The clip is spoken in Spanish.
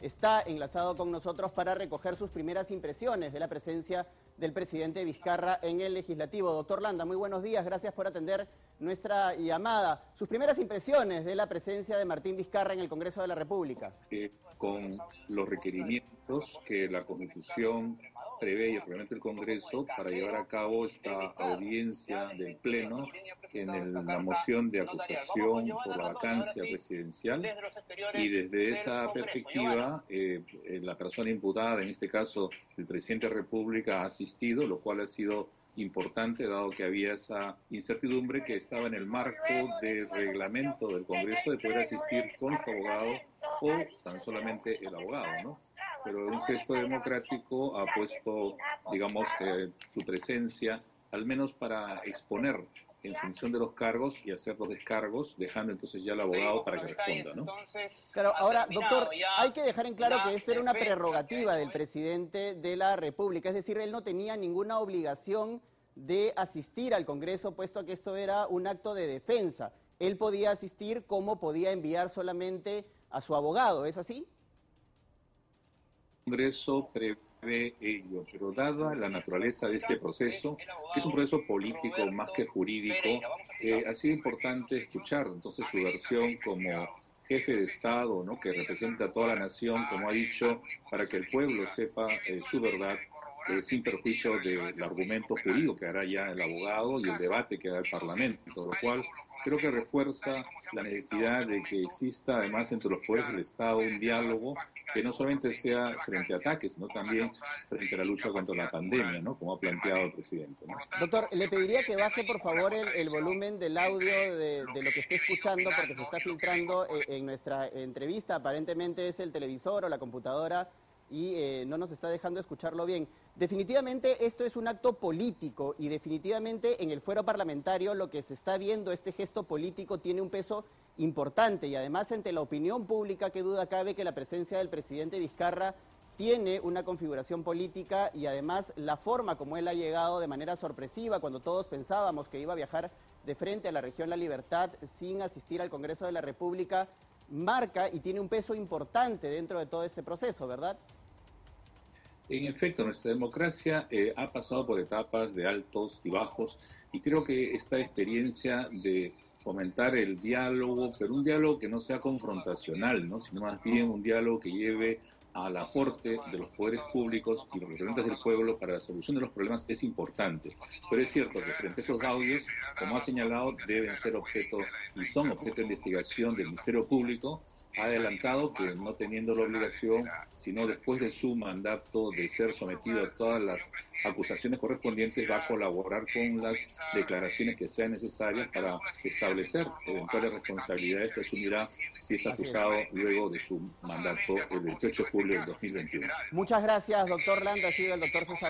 está enlazado con nosotros para recoger sus primeras impresiones de la presencia del presidente Vizcarra en el legislativo. Doctor Landa, muy buenos días, gracias por atender nuestra llamada. Sus primeras impresiones de la presencia de Martín Vizcarra en el Congreso de la República. con los requerimientos que la Constitución prevé y el reglamento del Congreso para llevar a cabo esta audiencia del Pleno en la moción de acusación por la vacancia presidencial y desde esa perspectiva eh, eh, la persona imputada, en este caso el presidente de la República, ha asistido, lo cual ha sido importante dado que había esa incertidumbre que estaba en el marco del reglamento del Congreso de poder asistir con su abogado o tan solamente el abogado, ¿no? Pero un gesto democrático ha puesto, digamos, eh, su presencia, al menos para exponer en función de los cargos y hacer los descargos, dejando entonces ya al abogado para que responda, ¿no? Claro, ahora, doctor, hay que dejar en claro que esta era una prerrogativa del presidente de la República, es decir, él no tenía ninguna obligación de asistir al Congreso, puesto que esto era un acto de defensa. Él podía asistir como podía enviar solamente a su abogado, ¿es así? Congreso prevé ello, pero dada la naturaleza de este proceso, que es un proceso político más que jurídico, eh, ha sido importante escuchar entonces su versión como jefe de Estado, ¿no? que representa a toda la nación, como ha dicho, para que el pueblo sepa eh, su verdad eh, sin perjuicio del argumento jurídico que hará ya el abogado y el debate que hará el Parlamento, lo cual creo que refuerza la necesidad de que exista además entre los poderes del Estado un diálogo que no solamente sea frente a ataques, sino también frente a la lucha contra la pandemia, ¿no? como ha planteado el presidente. Doctor, le pediría que baje por favor el, volumen del audio de, de, lo que esté escuchando porque se está filtrando eh, en nuestra entrevista, aparentemente es el televisor o la computadora y eh, no nos está dejando escucharlo bien. Definitivamente esto es un acto político y definitivamente en el fuero parlamentario lo que se está viendo, este gesto político tiene un peso importante y además ante la opinión pública, qué duda cabe que la presencia del presidente Vizcarra tiene una configuración política y además la forma como él ha llegado de manera sorpresiva cuando todos pensábamos que iba a viajar de frente a la región La Libertad sin asistir al Congreso de la República, marca y tiene un peso importante dentro de todo este proceso, ¿verdad? En efecto, nuestra democracia eh, ha pasado por etapas de altos y bajos y creo que esta experiencia de fomentar el diálogo, pero un diálogo que no sea confrontacional, ¿no? sino más bien un diálogo que lleve al aporte de los poderes públicos y los representantes del pueblo para la solución de los problemas es importante. Pero es cierto que frente a esos audios, como ha señalado, deben ser objeto y son objeto de investigación del Ministerio Público adelantado que no teniendo la obligación, sino después de su mandato de ser sometido a todas las acusaciones correspondientes, va a colaborar con las declaraciones que sean necesarias para establecer eventuales responsabilidades que asumirá si es acusado luego de su mandato el 28 de julio del 2021. Muchas gracias, doctor Landa. Ha sido el doctor César.